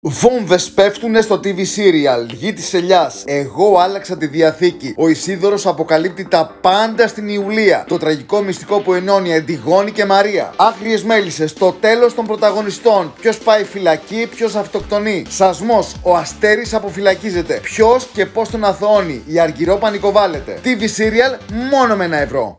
Βόμβες πέφτουν στο TV Serial. Γη της ελιάς, Εγώ άλλαξα τη διαθήκη. Ο ισίδωρος αποκαλύπτει τα πάντα στην Ιουλία. Το τραγικό μυστικό που ενώνει Εντιγόνη και Μαρία. άγριες μέλισσες, Το τέλος των πρωταγωνιστών. Ποιος πάει φυλακή, ποιος αυτοκτονεί. σασμός, Ο Αστέρης αποφυλακίζεται. Ποιος και πώς τον αθωώνει. Η Αργυρό πανικοβάλλεται. TV Serial μόνο με ένα ευρώ.